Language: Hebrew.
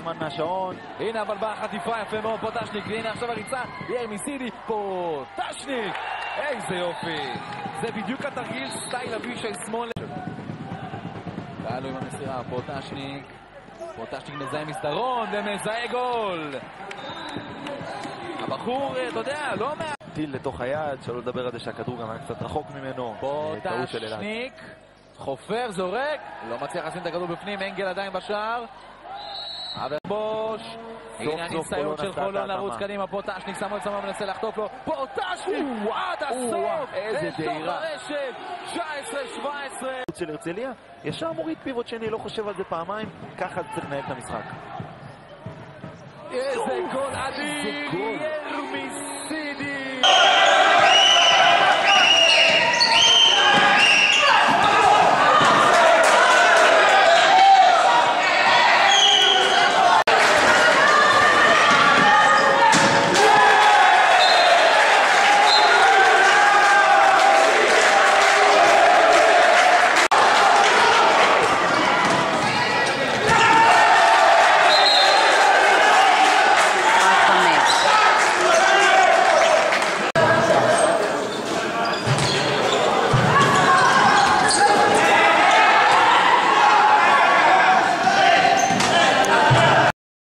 זמן מהשעון. הנה אבל באה החטיפה יפה מאוד, פוטשניק, והנה עכשיו הריצה, ירמי סידי, פוטשניק! איזה יופי! זה בדיוק התרגיל סטייל אבישי שמאל. פעלו עם המסירה, פוטשניק, פוטשניק מזהה מסדרון ומזהה גול! הבחור, אתה יודע, לא מה... טיל לתוך היד, שלא לדבר על זה שהכדור גם היה קצת רחוק ממנו. אה. פוטשניק, חופר, זורק, לא מצליח לשים את הכדור בפנים, אנגל עדיין בשער. אברבוש, הנה הניסיון של חולון לרוץ. קדימה, פוטשניק סמואל סמואל מנסה לחטוף לו, פוטשניק עד הסוף, איזה לתוך דהירה. הרשת, 19-17. החוץ של הרצליה, ישר מוריד פיבוט שני, לא חושב על זה פעמיים, ככה צריך לנהל את המשחק. איזה גול אדיר.